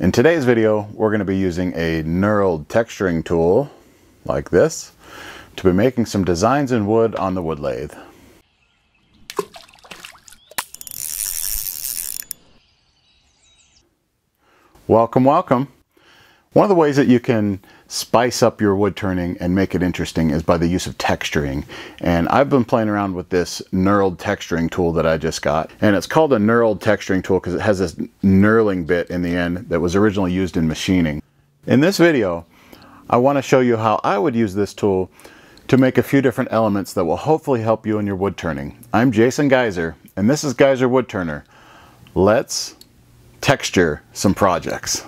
In today's video, we're going to be using a knurled texturing tool like this to be making some designs in wood on the wood lathe. Welcome, welcome. One of the ways that you can spice up your wood turning and make it interesting is by the use of texturing. And I've been playing around with this knurled texturing tool that I just got. And it's called a knurled texturing tool because it has this knurling bit in the end that was originally used in machining. In this video, I want to show you how I would use this tool to make a few different elements that will hopefully help you in your wood turning. I'm Jason Geiser, and this is Geiser Wood Turner. Let's texture some projects.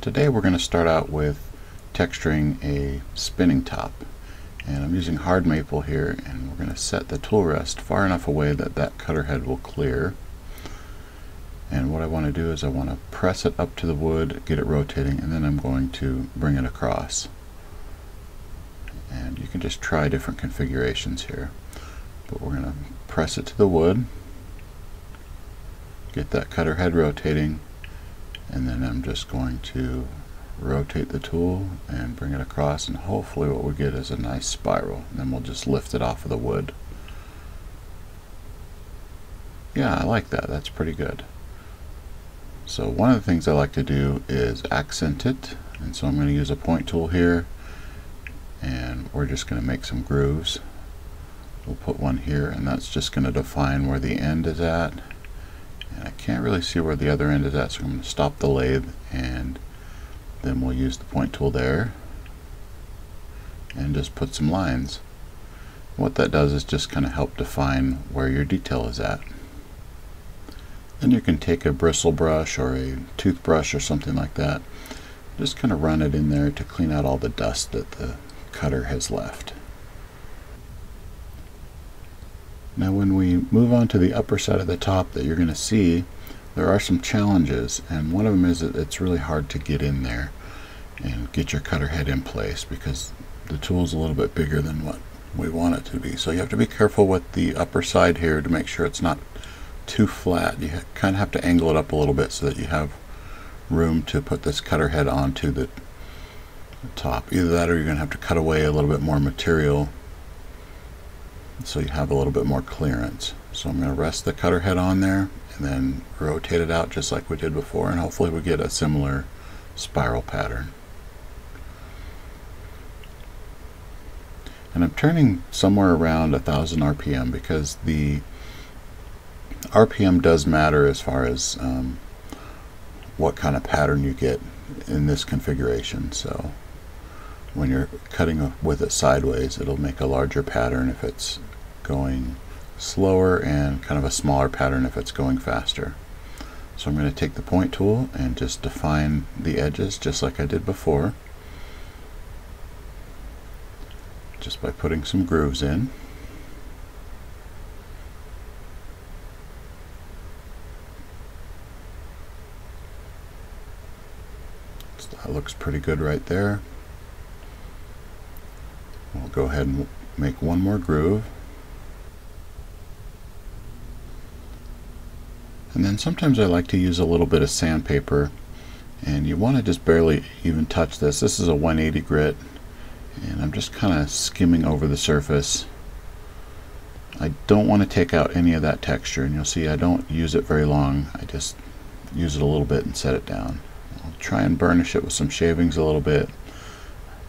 Today we're going to start out with texturing a spinning top. And I'm using hard maple here, and we're going to set the tool rest far enough away that that cutter head will clear. And what I want to do is I want to press it up to the wood, get it rotating, and then I'm going to bring it across. And you can just try different configurations here. But we're going to press it to the wood, get that cutter head rotating, and then I'm just going to rotate the tool and bring it across and hopefully what we get is a nice spiral. And then we'll just lift it off of the wood. Yeah I like that. That's pretty good. So one of the things I like to do is accent it. And so I'm going to use a point tool here and we're just going to make some grooves. We'll put one here and that's just going to define where the end is at I can't really see where the other end is at so I'm going to stop the lathe and then we'll use the point tool there and just put some lines. What that does is just kind of help define where your detail is at. Then you can take a bristle brush or a toothbrush or something like that just kind of run it in there to clean out all the dust that the cutter has left. Now when we move on to the upper side of the top that you're going to see, there are some challenges and one of them is that it's really hard to get in there and get your cutter head in place because the tool is a little bit bigger than what we want it to be. So you have to be careful with the upper side here to make sure it's not too flat. You kind of have to angle it up a little bit so that you have room to put this cutter head onto the top. Either that or you're going to have to cut away a little bit more material so you have a little bit more clearance. So I'm going to rest the cutter head on there and then rotate it out just like we did before and hopefully we get a similar spiral pattern. And I'm turning somewhere around a thousand RPM because the RPM does matter as far as um, what kind of pattern you get in this configuration. So when you're cutting with it sideways, it'll make a larger pattern if it's going slower and kind of a smaller pattern if it's going faster. So I'm going to take the point tool and just define the edges just like I did before. Just by putting some grooves in. So that looks pretty good right there. We'll go ahead and make one more groove. And then sometimes I like to use a little bit of sandpaper and you want to just barely even touch this. This is a 180 grit and I'm just kind of skimming over the surface. I don't want to take out any of that texture and you'll see I don't use it very long. I just use it a little bit and set it down. I'll try and burnish it with some shavings a little bit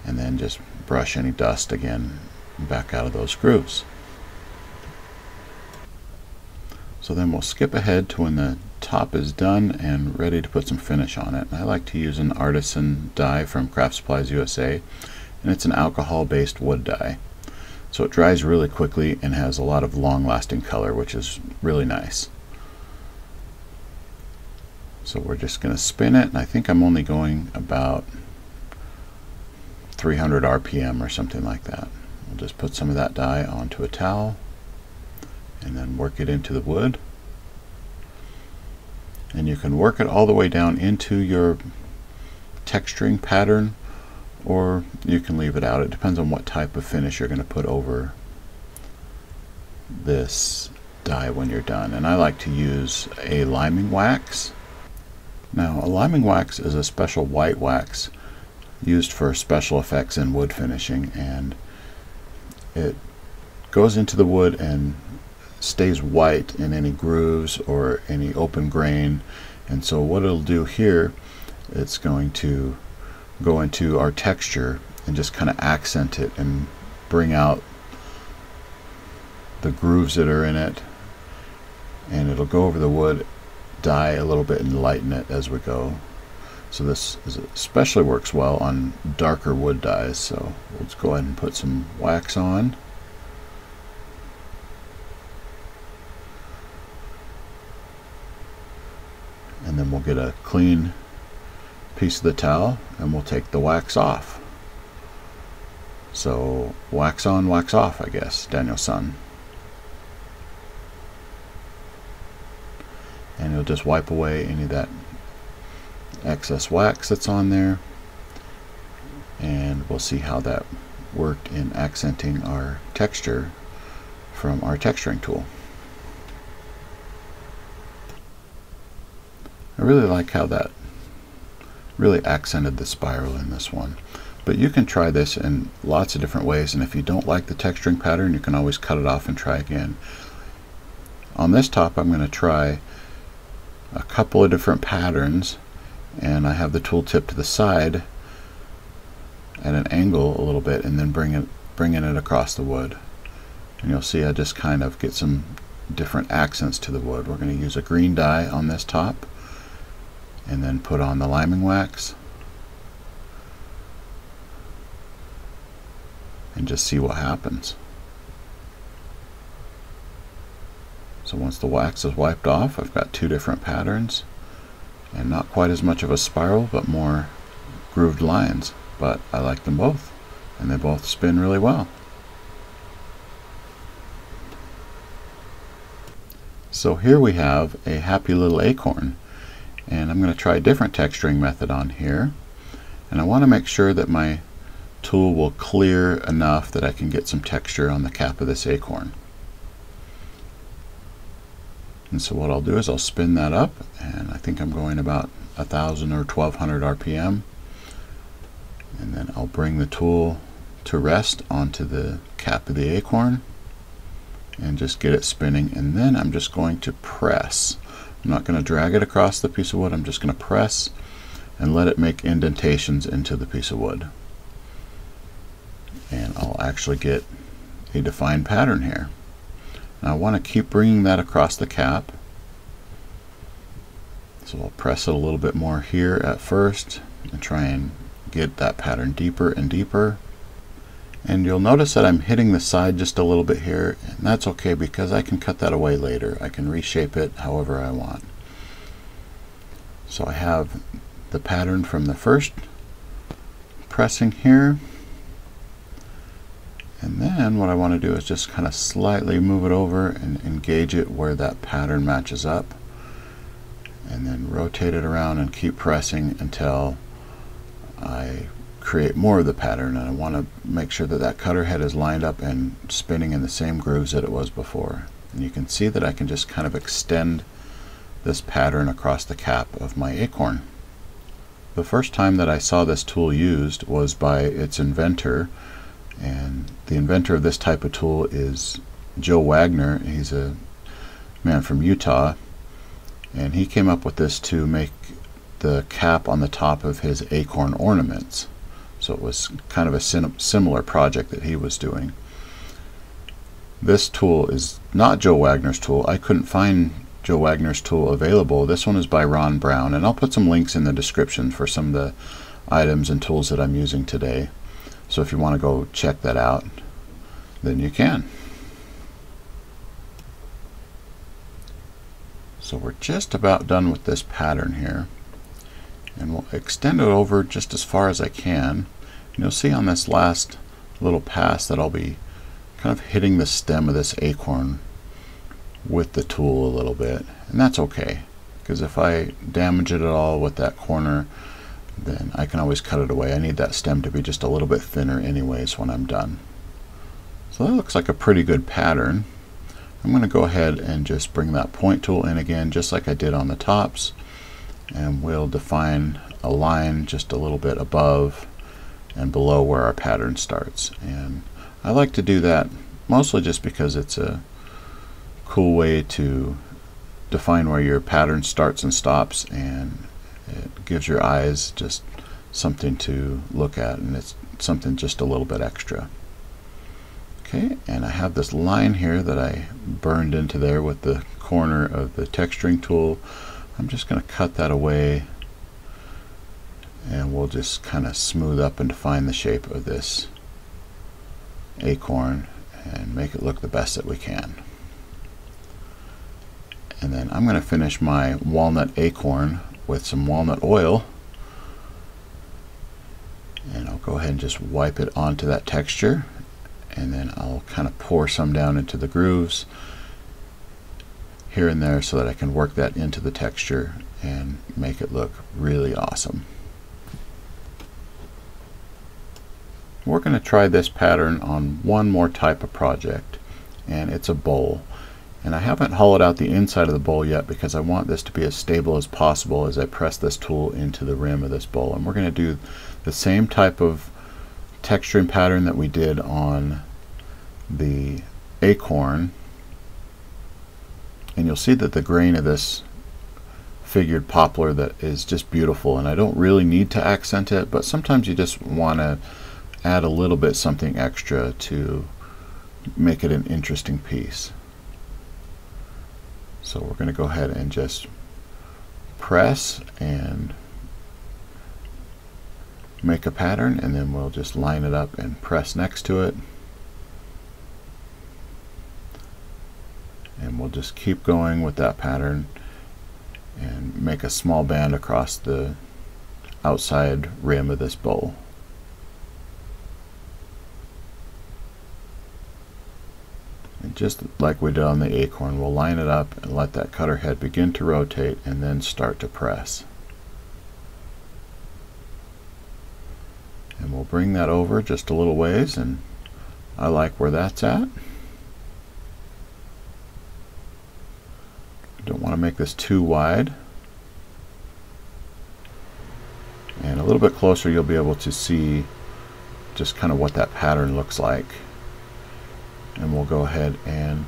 and then just brush any dust again back out of those grooves. So then we'll skip ahead to when the top is done and ready to put some finish on it. I like to use an artisan dye from Craft Supplies USA and it's an alcohol based wood dye. So it dries really quickly and has a lot of long lasting color which is really nice. So we're just going to spin it and I think I'm only going about 300 RPM or something like that. We'll just put some of that dye onto a towel and then work it into the wood and you can work it all the way down into your texturing pattern or you can leave it out. It depends on what type of finish you're going to put over this dye when you're done. And I like to use a liming wax. Now a liming wax is a special white wax used for special effects in wood finishing and it goes into the wood and stays white in any grooves or any open grain. And so what it'll do here it's going to go into our texture and just kind of accent it and bring out the grooves that are in it. And it'll go over the wood dye a little bit and lighten it as we go. So this especially works well on darker wood dyes so let's go ahead and put some wax on we'll get a clean piece of the towel and we'll take the wax off. So wax on wax off I guess Daniel-san. And it'll just wipe away any of that excess wax that's on there. And we'll see how that worked in accenting our texture from our texturing tool. Really like how that really accented the spiral in this one. But you can try this in lots of different ways and if you don't like the texturing pattern you can always cut it off and try again. On this top I'm going to try a couple of different patterns and I have the tool tip to the side at an angle a little bit and then bring it bringing it across the wood and you'll see I just kind of get some different accents to the wood we're going to use a green dye on this top and then put on the liming wax and just see what happens So once the wax is wiped off, I've got two different patterns and not quite as much of a spiral, but more grooved lines. But I like them both and they both spin really well. So here we have a happy little acorn and I'm going to try a different texturing method on here. And I want to make sure that my tool will clear enough that I can get some texture on the cap of this acorn. And so what I'll do is I'll spin that up and I think I'm going about a thousand or 1200 RPM and then I'll bring the tool to rest onto the cap of the acorn and just get it spinning. And then I'm just going to press I'm not going to drag it across the piece of wood I'm just going to press and let it make indentations into the piece of wood and I'll actually get a defined pattern here now I want to keep bringing that across the cap. So I'll press it a little bit more here at first and try and get that pattern deeper and deeper. And you'll notice that I'm hitting the side just a little bit here, and that's okay because I can cut that away later. I can reshape it however I want. So I have the pattern from the first pressing here. And then what I want to do is just kind of slightly move it over and engage it where that pattern matches up. And then rotate it around and keep pressing until I create more of the pattern. And I want to make sure that that cutter head is lined up and spinning in the same grooves that it was before. And you can see that I can just kind of extend this pattern across the cap of my acorn. The first time that I saw this tool used was by its inventor, and the inventor of this type of tool is Joe Wagner. He's a man from Utah. And he came up with this to make the cap on the top of his acorn ornaments. So it was kind of a similar project that he was doing. This tool is not Joe Wagner's tool. I couldn't find Joe Wagner's tool available. This one is by Ron Brown, and I'll put some links in the description for some of the items and tools that I'm using today. So if you want to go check that out, then you can. So we're just about done with this pattern here. And we'll extend it over just as far as I can. And you'll see on this last little pass that I'll be kind of hitting the stem of this acorn with the tool a little bit. And that's okay. Because if I damage it at all with that corner, then I can always cut it away. I need that stem to be just a little bit thinner anyways when I'm done. So that looks like a pretty good pattern. I'm going to go ahead and just bring that point tool in again just like I did on the tops and we'll define a line just a little bit above and below where our pattern starts and I like to do that mostly just because it's a cool way to define where your pattern starts and stops and it gives your eyes just something to look at and it's something just a little bit extra. Okay, and I have this line here that I burned into there with the corner of the texturing tool. I'm just going to cut that away and we'll just kind of smooth up and define the shape of this acorn and make it look the best that we can. And then I'm going to finish my walnut acorn with some walnut oil and I'll go ahead and just wipe it onto that texture and then I'll kind of pour some down into the grooves here and there so that I can work that into the texture and make it look really awesome. We're going to try this pattern on one more type of project and it's a bowl. And I haven't hollowed out the inside of the bowl yet because I want this to be as stable as possible as I press this tool into the rim of this bowl. And we're going to do the same type of texturing pattern that we did on the acorn and you'll see that the grain of this figured poplar that is just beautiful and I don't really need to accent it but sometimes you just want to add a little bit something extra to make it an interesting piece. So we're going to go ahead and just press and make a pattern and then we'll just line it up and press next to it we'll just keep going with that pattern and make a small band across the outside rim of this bowl. And just like we did on the acorn, we'll line it up and let that cutter head begin to rotate and then start to press. And we'll bring that over just a little ways and I like where that's at. Don't want to make this too wide. And a little bit closer you'll be able to see just kind of what that pattern looks like. And we'll go ahead and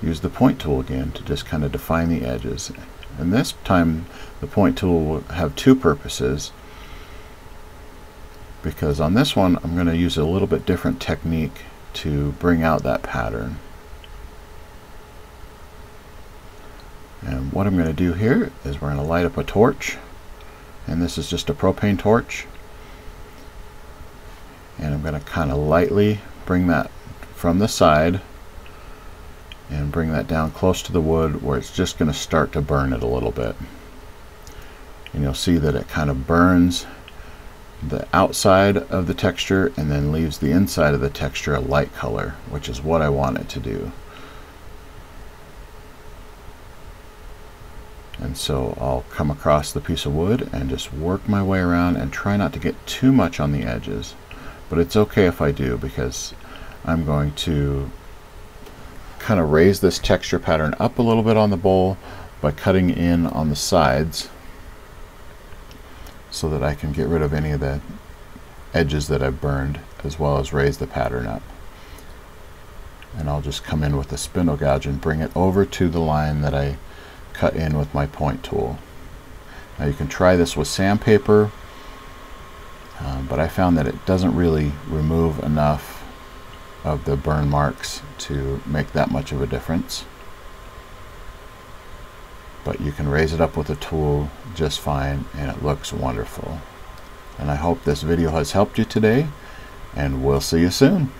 use the point tool again to just kind of define the edges. And this time the point tool will have two purposes because on this one I'm going to use a little bit different technique to bring out that pattern. And what I'm going to do here is we're going to light up a torch. And this is just a propane torch. And I'm going to kind of lightly bring that from the side and bring that down close to the wood where it's just going to start to burn it a little bit. And you'll see that it kind of burns the outside of the texture and then leaves the inside of the texture a light color which is what I want it to do And so I'll come across the piece of wood and just work my way around and try not to get too much on the edges. But it's okay if I do because I'm going to kind of raise this texture pattern up a little bit on the bowl by cutting in on the sides so that I can get rid of any of the edges that I've burned as well as raise the pattern up. And I'll just come in with a spindle gouge and bring it over to the line that I cut in with my point tool. Now you can try this with sandpaper, um, but I found that it doesn't really remove enough of the burn marks to make that much of a difference. But you can raise it up with a tool just fine and it looks wonderful. And I hope this video has helped you today and we'll see you soon.